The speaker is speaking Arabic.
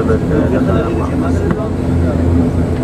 دخل الجمال